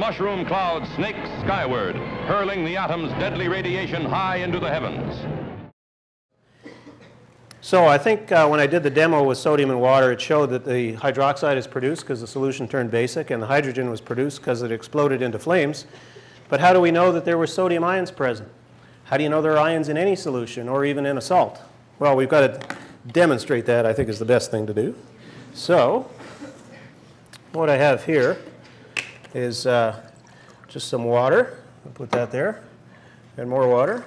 mushroom cloud snakes skyward, hurling the atom's deadly radiation high into the heavens. So I think uh, when I did the demo with sodium and water, it showed that the hydroxide is produced because the solution turned basic, and the hydrogen was produced because it exploded into flames. But how do we know that there were sodium ions present? How do you know there are ions in any solution or even in a salt? Well, we've got to demonstrate that, I think, is the best thing to do. So what I have here is uh, just some water. I'll put that there. And more water.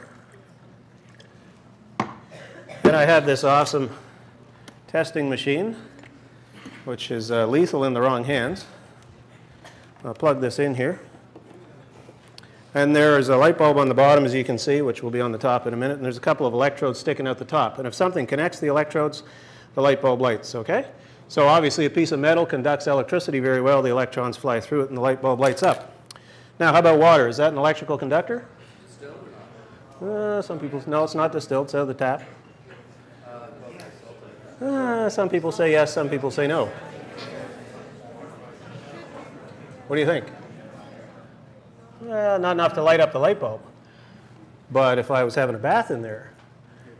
Then I have this awesome testing machine, which is uh, lethal in the wrong hands. I'll plug this in here. And there's a light bulb on the bottom, as you can see, which will be on the top in a minute. And there's a couple of electrodes sticking out the top. And if something connects the electrodes, the light bulb lights, okay? So obviously a piece of metal conducts electricity very well. The electrons fly through it and the light bulb lights up. Now, how about water? Is that an electrical conductor? Uh, some people, no, it's not distilled. Of the tap. Uh, some people say yes, some people say no. What do you think? Well, not enough to light up the light bulb. But if I was having a bath in there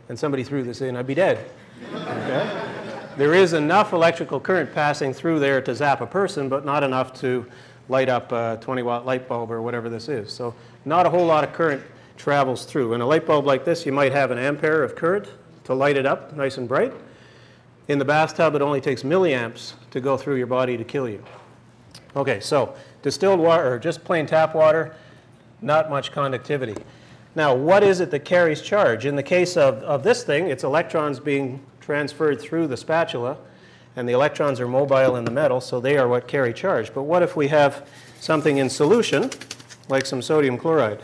and somebody threw this in, I'd be dead. Okay? There is enough electrical current passing through there to zap a person, but not enough to light up a 20 watt light bulb or whatever this is. So not a whole lot of current travels through. In a light bulb like this, you might have an ampere of current to light it up nice and bright. In the bathtub, it only takes milliamps to go through your body to kill you. Okay, so distilled water, or just plain tap water, not much conductivity. Now, what is it that carries charge? In the case of, of this thing, it's electrons being transferred through the spatula, and the electrons are mobile in the metal, so they are what carry charge. But what if we have something in solution, like some sodium chloride,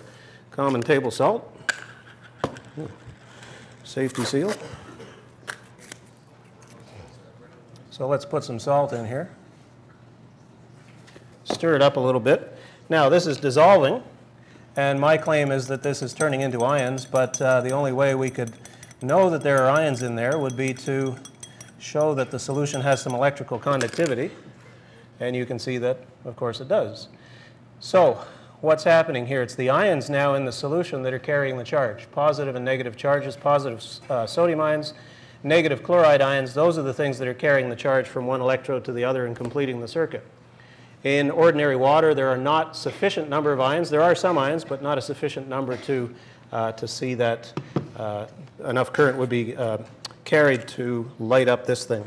common table salt, safety seal. So let's put some salt in here. Stir it up a little bit. Now this is dissolving, and my claim is that this is turning into ions, but uh, the only way we could know that there are ions in there would be to show that the solution has some electrical conductivity, and you can see that, of course, it does. So what's happening here? It's the ions now in the solution that are carrying the charge, positive and negative charges, positive uh, sodium ions, negative chloride ions, those are the things that are carrying the charge from one electrode to the other and completing the circuit. In ordinary water, there are not sufficient number of ions. There are some ions, but not a sufficient number to, uh, to see that enough current would be uh, carried to light up this thing,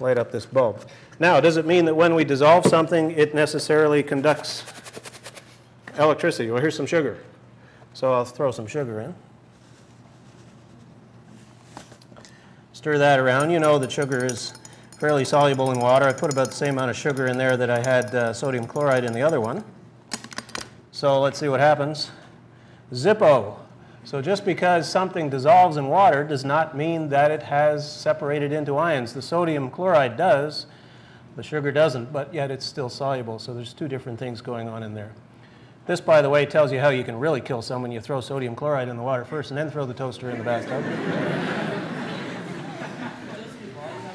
light up this bulb. Now, does it mean that when we dissolve something, it necessarily conducts electricity? Well, here's some sugar. So I'll throw some sugar in. Stir that around. You know that sugar is fairly soluble in water. I put about the same amount of sugar in there that I had uh, sodium chloride in the other one. So let's see what happens. Zippo. So just because something dissolves in water does not mean that it has separated into ions. The sodium chloride does, the sugar doesn't, but yet it's still soluble. So there's two different things going on in there. This, by the way, tells you how you can really kill someone. You throw sodium chloride in the water first and then throw the toaster in the bathtub.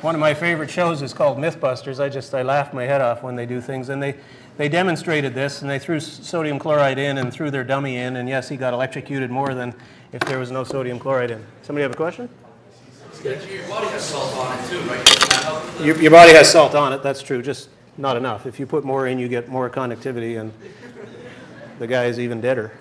One of my favorite shows is called Mythbusters. I just I laugh my head off when they do things, and they they demonstrated this, and they threw sodium chloride in and threw their dummy in, and yes, he got electrocuted more than if there was no sodium chloride in. Somebody have a question? Your body has salt on it too, right? Your, your body has salt on it. That's true. Just not enough. If you put more in, you get more conductivity, and the guy is even deader.